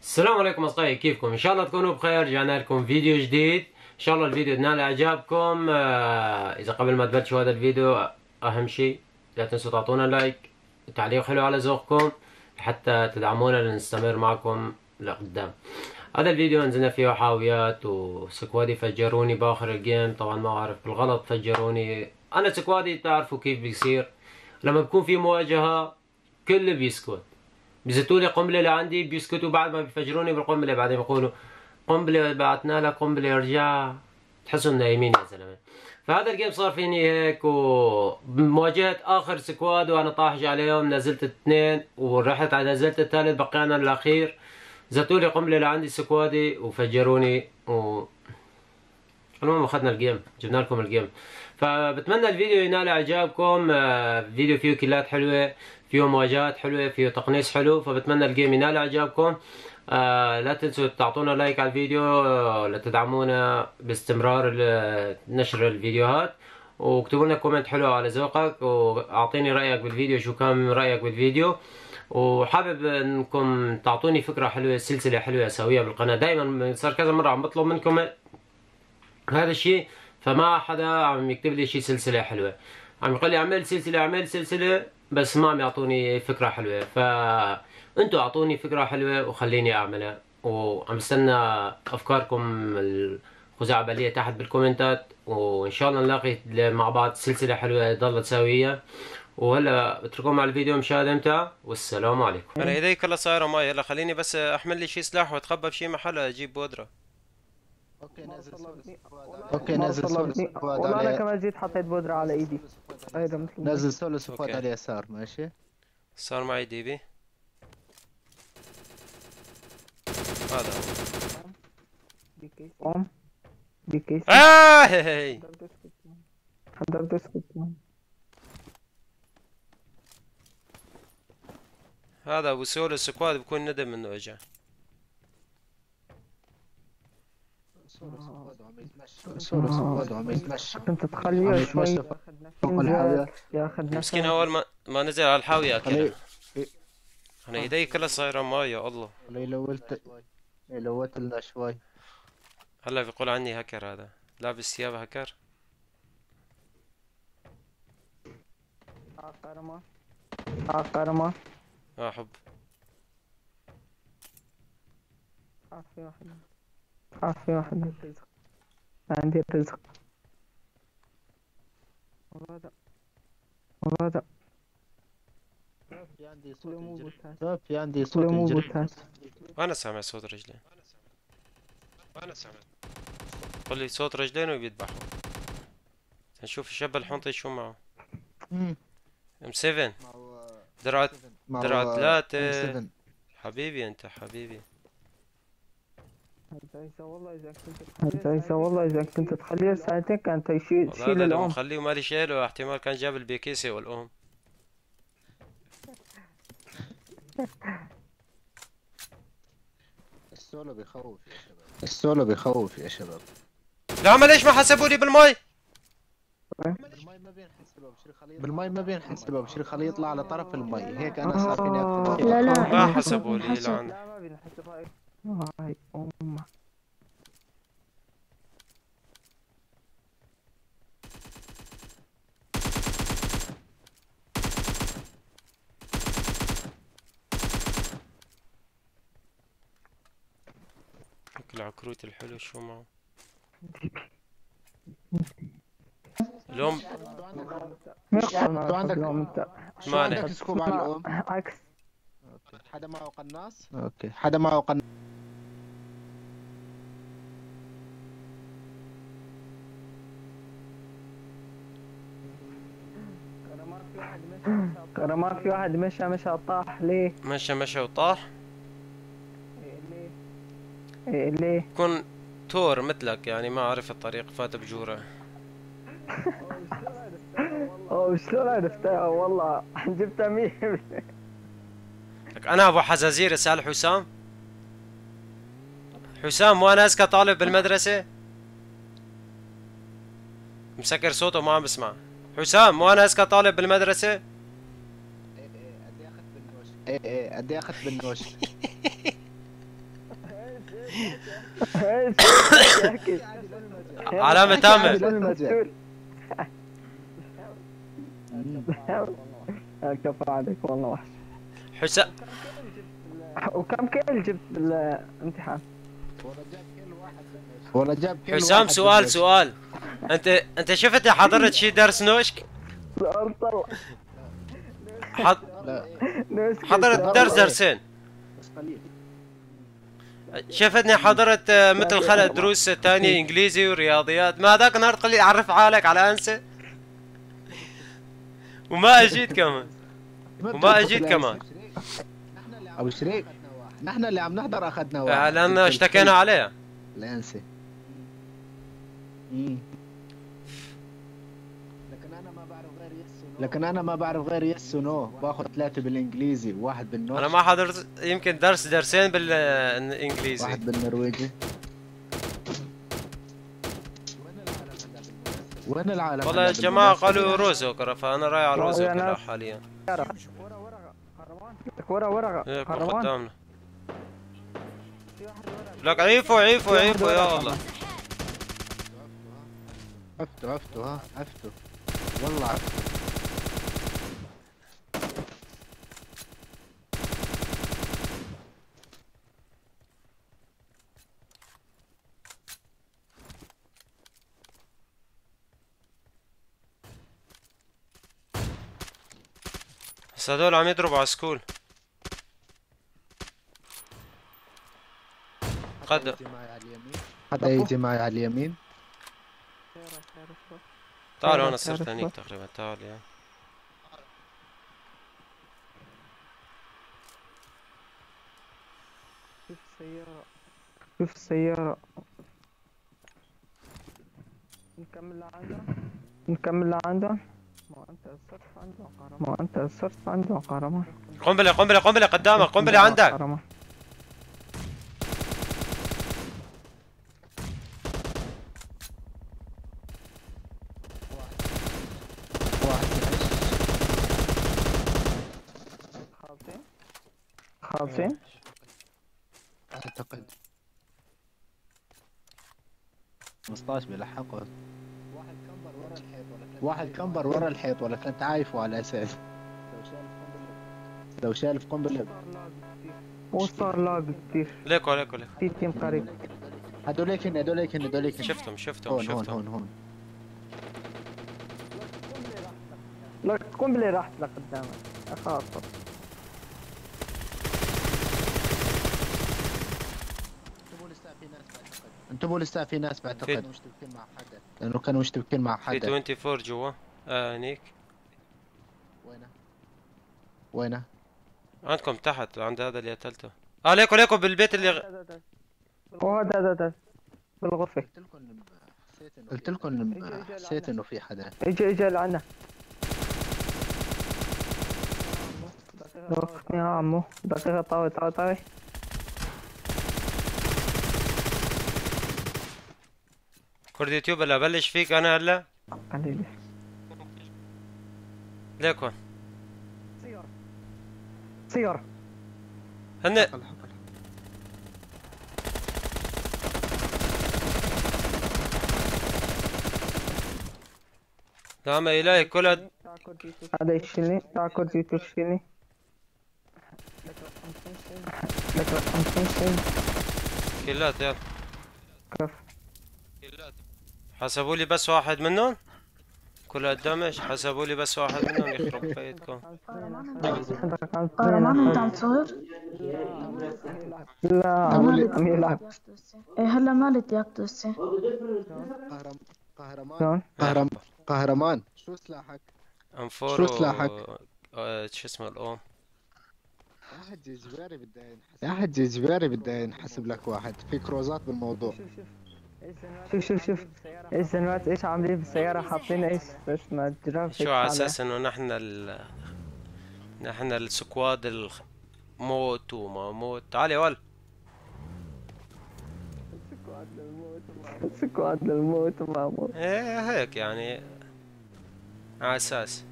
السلام عليكم أصدقائي كيفكم؟ إن شاء الله تكونوا بخير رجعنا لكم فيديو جديد. إن شاء الله الفيديو نال إعجابكم. آه، إذا قبل ما تبلشوا هذا الفيديو أهم شيء لا تنسوا تعطونا like. تعليق حلو على ذوقكم. حتى تدعمونا لنستمر معكم لقدام. هذا الفيديو أنزلنا فيه حاويات و squad ي فجروني بآخر ال game. طبعا ما أعرف بالغلط فجروني. أنا squad ي تعرفوا كيف بيصير. لما بكون في مواجهة كل بيسكت. بيزتوا لي قنبلة لعندي بيسكتوا بعد ما بيفجروني بالقنبلة بعدين بيقولوا قنبلة بعتنا لك قنبلة ارجع تحسوا نايمين يا زلمة. فهذا ال game صار فيني هيك ومواجهة آخر squad وأنا طاحش عليهم نزلت اثنين ورحت على نزلت الثالث بقينا الأخير. زتوا لي قنبلة لعندي squad ي وفجروني و المهم أخذنا ال game جبنا لكم ال game. فبتمنى الفيديو ينال إعجابكم. آه، فيديو فيه kill ات حلوة فيه مواجهات حلوة فيه تقنيص حلو فبتمنى ال game ينال إعجابكم. آه لا تنسوا تعطونا like على الفيديو آه لتدعمونا باستمرار نشر الفيديوهات. واكتبوا لنا comment حلو على ذوقك واعطيني رأيك بالفيديو شو كان رأيك بالفيديو. وحابب إنكم تعطوني فكرة حلوة سلسلة حلوة أسويها بالقناة. دائما صار كذا مرة عم بطلب منكم هذا الشيء. فما حدا عم يكتب لي شيء سلسلة حلوة. عم يقول لي اعمل سلسلة اعمل سلسلة بس ما عم يعطوني فكرة حلوة. فانتوا اعطوني فكرة حلوة وخليني اعملها. وعم استنى افكاركم الخزعبليه تحت بال comment ات. وان شاء الله نلاقي مع بعض سلسلة حلوة ضل تساويها وهلا بترككم مع الفيديو مشاهدة ممتعة والسلام عليكم. أنا ايدي كلها صايره ماي يلا خليني بس أحمل لي شي سلاح وأتخبى بشي محل أجيب بودرة. okay نازل okay نازل solo squad والله أنا على كمان جيت حطيت بودرة على إيدي. أيضا مثل ما نازل solo squad. على اليسار ماشي؟ صار معي DP. هذا هو. قوم هي هي. حضرت اسكت هذا أبو solo squad بكون ندم إنه اجى سولو سكواد وعم يتمشى سولو سكواد وعم يتمشى أنت تخليه شوي. فوق الحاوية. مسكين أول ما ما نزل على الحاوية اكلها خليه أنا إيدي كلها صايرة ماي يا الله. خليه لولت loot لنا شوي. هلا بيقول عني هاكر هذا. لابس ثياب هاكر. قرمة قرمة ما حب. خاف في واحد. في واحد. عندي الرزق وهذا وهذا في عندي صوت شباب في عندي صوت بوتات أنا سامع صوت رجلين. أنا سامع. قل لي صوت رجلين وبيذبحوا. نشوف الشاب الحنطي شو معه. ام 7 معه درعة درعة ثلاثة M7. حبيبي انت حبيبي. انت عيسى والله إذا كنت تخليه ساعتين كان يشيل والله شيل هذا لو الأم. مخليه ومالي شايله احتمال كان جاب البيكيسة والأم. السولو بيخوف يا شباب. السولو بيخوف يا شباب. لا ما ليش ما حسبوا لي بالماي؟ بالماي ما بينحسب بشري خليه ما بينحسب خليه يطلع على طرف المي هيك أنا صار فيني اكتب لا لا ما حسبوا لي لعن لا ما بينحسب هاي هاي امه العكروت الحلو شو معه اليوم تو عندك ما عندك. سكوب على الام عكس حدا معه قناص أوكي حدا معه قناص كرامات في واحد مشى مشى طاح ليه؟ مشى مشى وطاح إيه؟ إيه ليه؟ كون تور مثلك يعني ما عرف الطريق فات بجورة. أوه شلون عرفتها؟ والله جبتها مية لك أنا أبو حزازير اسال حسام. حسام وأنا اسكى طالب بالمدرسة؟ مسكر صوته ما عم بسمع. حسام وأنا اسكى طالب بالمدرسة؟ إيه إيه قد إيه أخذت بالنوش؟ إيه إيه قد إيه أخذت بالنوش؟ علامة تامة. كفى عليك والله وحش. حسام. وكم كيل جبت بالامتحان؟ والله جاب كل حسام سؤال. سؤال. أنت أنت شفت حضرت شي درس نوشك؟ سؤال طلع. حضرت درس درسين. بس قليل. شفتني حضرت آه، مثل خلق دروس تانية إنجليزي ورياضيات. ما هذاك النهار تقول لي أعرف حالك على انسى وما أجيت كمان. وما أجيت كمان. أبو شريك نحن اللي عم نحضر أخذنا واحد. لأن اشتكينا عليها. الانسه مم. لكن أنا ما بعرف غير يس ونو لكن أنا ما بعرف غير يس ونو باخذ ثلاثة بالإنجليزي وواحد بالنص. أنا ما حضرت يمكن درس درسين بالإنجليزي. واحد بالنرويجي. وين العالم؟ والله يا بالمناسبة؟ قالوا روزوكرا فأنا رايح على روزوكرا ناس. حاليا. ورا ورا قهرمان لك ورا. ورا إيه، قهرمان قدامنا لك عيفوا عيفوا عيفوا يا الله عفتوا عفتوا ها. عفتوا. والله عفتوا. بس هذول عم يضربوا على سكول. قد يجي معي على اليمين؟ حدا يجي معي على اليمين؟ تعالوا أنا صرت هنيك تقريبا تعال يا شوف السيارة شوف السيارة نكمل لعندها؟ نكمل لعندها؟ ما انت صرت عنده قرمان ما انت صرت عنده قرمان قنبلة قنبلة قنبلة قدامك قنبلة عندك. خالصين أعتقد. 15 بيلحقوا واحد كمبر ورا الحيط ولا واحد كمبر ورا الحيط ولا كنت عايفه على أساس لو شالف قنبلة. وصار لاج كثير ليكو ليكو ليكو. في تيم قريب. هدوليك هن هدوليك هن هدوليك هن. شفتهم شفتهم هون هون شفتهم. هون هون. لك قنبلة راحت لقدامك اخاف انتبهوا لسه في ناس بعتقد في- مشتبكين مع حدا. لأنه كانوا مشتبكين مع في حدا 24 جوا. آه هنيك وينه؟ وينه؟ عندكم تحت عند هذا اللي قتلته. آه ليكو ليكو بالبيت اللي. وهذا هذا هذا بالغرفة. قلت لكم قلت لكم حسيت إنه في حدا. إجا إجا لعنا. يا عمو. دقيقة طاوي طاوي طاوي. كرد يوتيوب هلا ابلش فيك أنا هلا. قليل ليكو سيارة سيارة هن نعم الهي كلها هذا يشيلني يشيلني لك خمسين شيء كلات يلا كف حسبوا لي بس واحد منهم؟ كل قدامش؟ حسبوا لي بس واحد منهم يخرب بيتكم. قهرمان انت عم تصور؟ لا عم يلعب. إيه هلا مالي دياب توسي قهرم قهرمان شلون؟ قهرم قهرمان. شو سلاحك؟ انفور شو سلاحك؟ آه، شو اسمه الاوم واحد اجباري بدي ينحسب واحد اجباري بدي ينحسب لك واحد. في كروزات بالموضوع. شوف شوف شوف إيش زنوات إيش عاملين بالسيارة؟ حاطين إيش؟ بس ما جرافيك شو على أساس إنه نحن ال نحن السكواد الموت وما موت. تعال يا ول سكواد للموت وما موت. إيه هيك يعني. على أساس.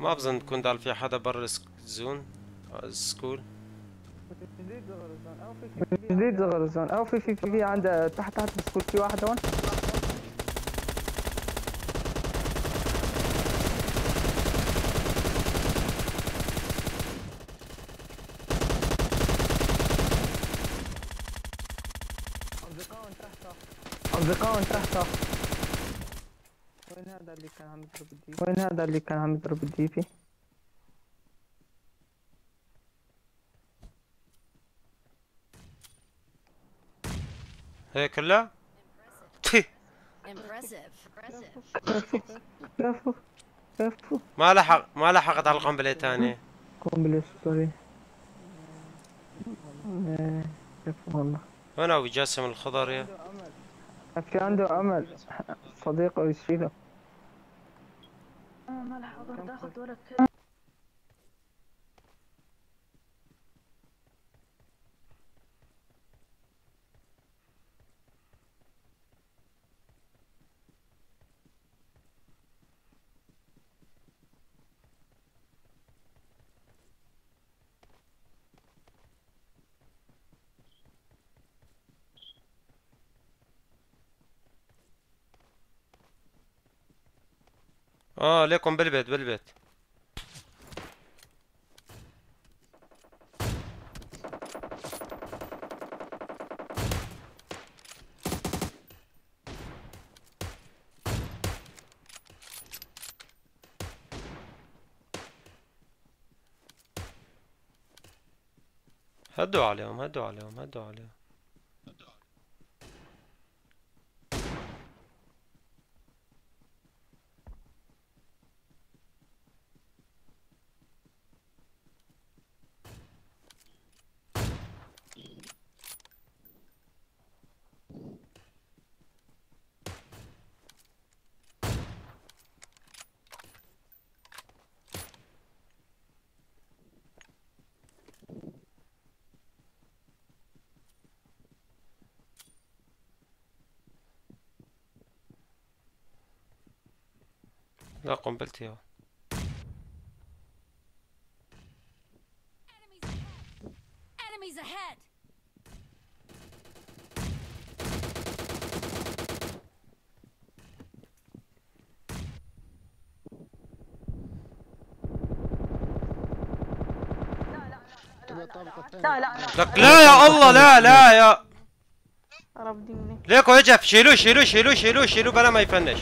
ما بظن تكون ضل في حدا برا زون آه، سكول. جديد زغرزان أو في في أو في في في, في عند تحت تحت بسكوت في واحد هون. أصدقاء تحته وين هذا اللي كان عم يضرب الديفي؟ وين هذا اللي كان عم يضرب الديفي؟ هيك لا ما لحق ما لحقت على قنبلة ستوري إيه، كفو والله وين أبو جاسم الخضر يا. في عنده أمل. صديقه يشيله. ما لح أقدر آخذ ولا آه ليكم بالبيت بالبيت. هدوا عليهم هدوا عليهم هدوا عليهم. لا قنبلتي اهو. لا لا لا لك لا يا الله لا لا يا مني ليكو اجف شيلوه شيلوه شيلوه شيلوه شيلوه بلا ما يفنش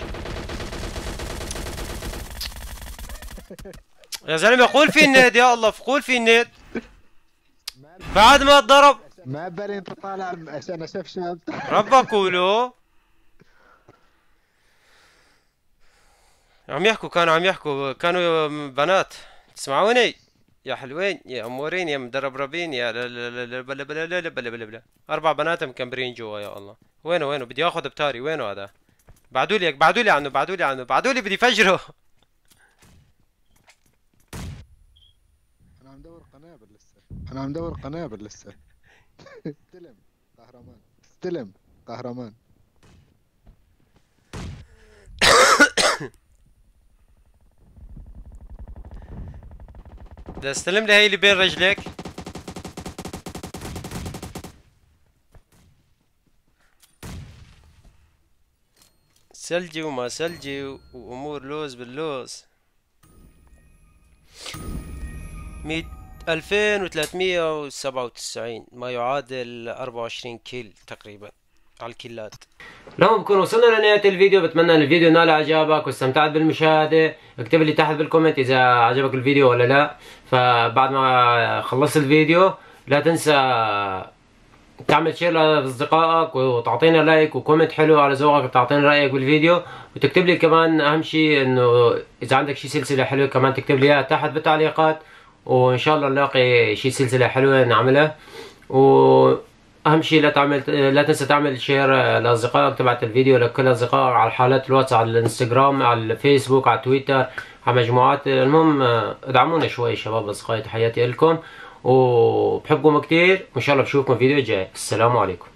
يا زلمة قول في النت يا الله قول في النت بعد ما ضرب ما بالي انت طالع أشوف شاب ربك قولوا عم يحكوا كانوا عم يحكوا. كانوا بنات تسمعوني؟ يا حلوين يا أمورين يا مدربربين يا لا لا لا لا بلا بلا لا لا بلا بلا بلا. أربع بنات مكمبرين جوا يا الله. وينه وينه؟ بدي آخذ بتاري. وينه هذا؟ بعدوا لي بعدوا لي عنه بعدوا لي عنه بعدوا لي بدي فجره. عم دور قنابل لسه. أنا عم دور قنابل لسه. استلم قهرمان. استلم قهرمان. بدي استلم لي هي اللي بين رجليك. ثلجي وما ثلجي وأمور لوز باللوز. مية ألفين وثلاثمية وسبعة وتسعين ما يعادل أربعة وعشرين kill تقريبا على ال kill ات. لهون بكون وصلنا لنهاية الفيديو بتمنى إن الفيديو نال إعجابك واستمتعت بالمشاهدة. اكتب لي تحت بال comment إذا عجبك الفيديو ولا لا. فبعد ما خلصت الفيديو لا تنسى تعمل share لأصدقائك وتعطينا like و comment حلو على ذوقك وتعطينا رأيك بالفيديو. وتكتب لي كمان أهم شيء إنه إذا عندك شي سلسلة حلوة كمان تكتب لي إياها تحت بالتعليقات. وإن شاء الله نلاقي شي سلسلة حلوة نعملها. وأهم شيء لا تعمل لا تنسى تعمل share لأصدقائك تبعت الفيديو لكل أصدقائك على حالات الواتس على الإنستغرام على الفيسبوك على تويتر على مجموعات. المهم ادعمونا شوي شباب أصدقائي تحياتي لكم. وبحبكم كتير وإن شاء الله بشوفكم فيديو جاي. السلام عليكم.